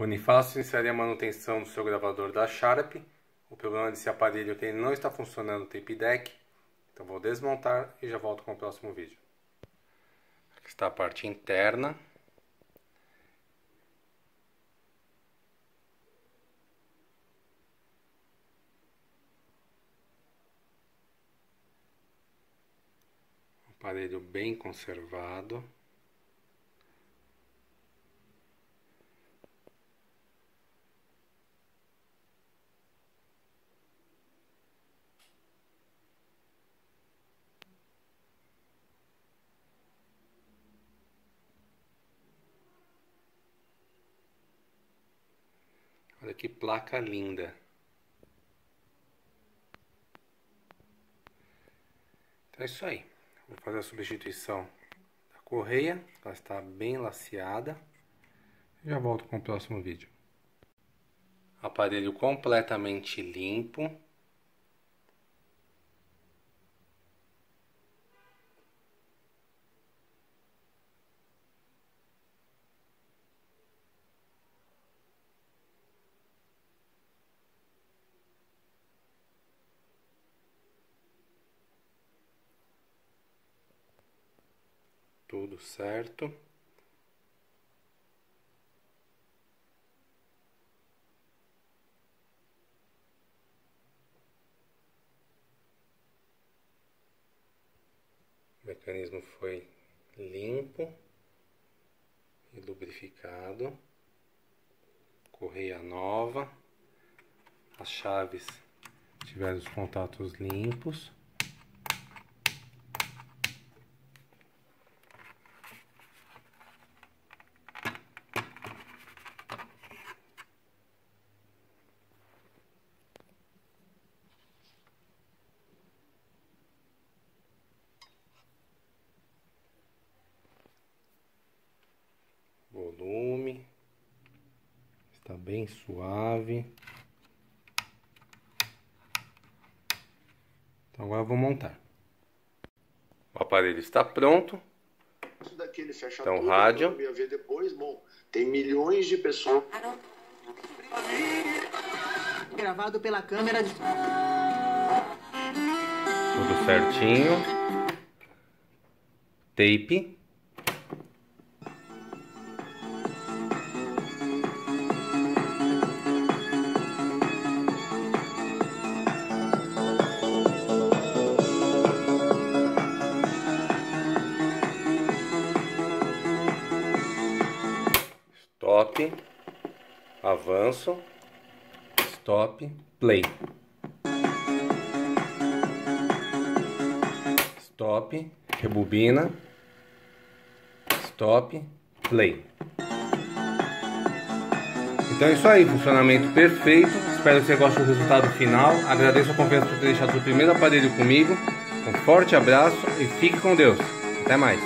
Bonifácio insere a manutenção do seu gravador da Sharp. O problema desse aparelho é que ele não está funcionando o tape deck. Então vou desmontar e já volto com o próximo vídeo. Aqui está a parte interna. Aparelho bem conservado. Olha que placa linda. Então é isso aí. Vou fazer a substituição da correia. Ela está bem laceada. Já volto com o próximo vídeo. Aparelho completamente limpo. Tudo certo. O mecanismo foi limpo e lubrificado. Correia nova. As chaves tiveram os contatos limpos. Volume, está bem suave. Então agora eu vou montar. O aparelho está pronto. Então rádio. Depois, bom, tem milhões de pessoas. Gravado pela câmera de. Tudo certinho. Tape. Stop, avanço, stop, play. Stop, rebobina, stop, play. Então é isso aí, funcionamento perfeito. Espero que você goste do resultado final. Agradeço a confiança por ter deixado o primeiro aparelho comigo. Um forte abraço e fique com Deus. Até mais.